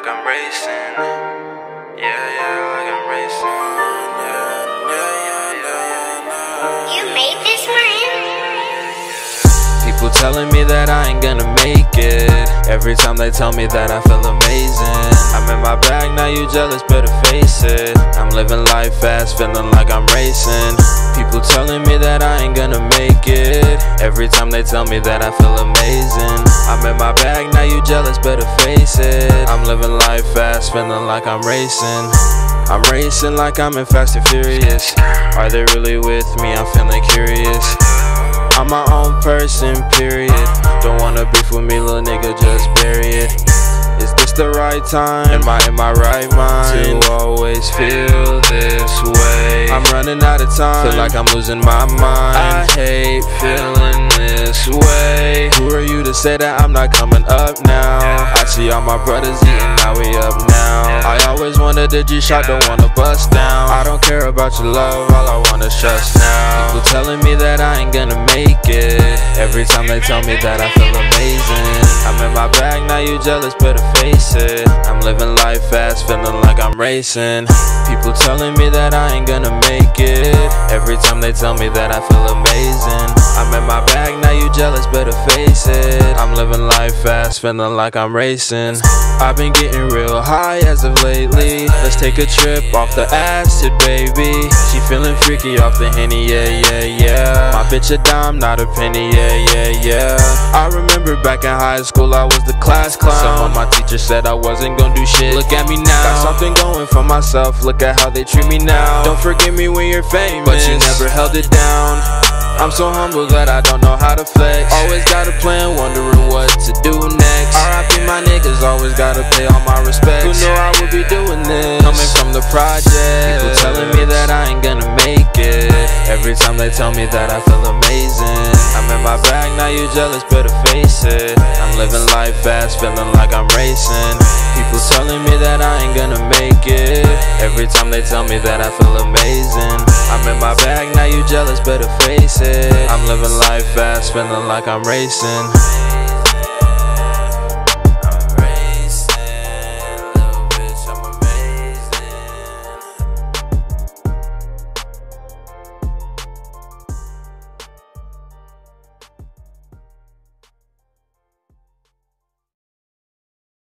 like I'm racing. Yeah, yeah, like I'm racing. Yeah, yeah, yeah, yeah, yeah. You made this, Marten? People telling me that I ain't gonna make it. Every time they tell me that I feel amazing. I'm in my bag, now you jealous, better face it. I'm living life fast, feeling like I'm racing. People telling me that I ain't gonna make it. Every time they tell me that I feel amazing. I'm in my bag, now you jealous, better face it. I'm living life fast, feeling like I'm racing. I'm racing like I'm in Fast and Furious. Are they really with me? I'm feeling curious. I'm my own person, period. Don't wanna beef with me, little nigga, just bury it. Is this the right time? Am I in my right mind to always feel this way? I'm running out of time, feel like I'm losing my mind. I hate feeling this way. Say that I'm not coming up now? I see all my brothers eating, now we. I always wanted a G shot, don't wanna bust down. I don't care about your love, all I wanna trust now. People telling me that I ain't gonna make it. Every time they tell me that I feel amazing. I'm in my bag, now you jealous, better face it. I'm living life fast, feeling like I'm racing. People telling me that I ain't gonna make it. Every time they tell me that I feel amazing. I'm in my bag, now you jealous, better face it. I'm living life fast, feeling like I'm racing. I've been getting real high as of lately. Let's take a trip off the acid, baby. She feeling freaky off the henny, yeah, yeah, yeah. My bitch a dime, not a penny, yeah, yeah, yeah. I remember back in high school, I was the class clown. Some of my teachers said I wasn't gonna do shit. Look at me now, got something going for myself. Look at how they treat me now. Don't forget me when you're famous, but you never held it down. I'm so humble that I don't know how to flex. Always got a plan, wondering what to do next. RIP my niggas, always gotta pay all my respects. Who knew I The project. People telling me that I ain't gonna make it. Every time they tell me that I feel amazing. I'm in my bag, now you jealous, better face it. I'm living life fast, feeling like I'm racing. People telling me that I ain't gonna make it. Every time they tell me that I feel amazing. I'm in my bag, now you jealous, better face it. I'm living life fast, feeling like I'm racing.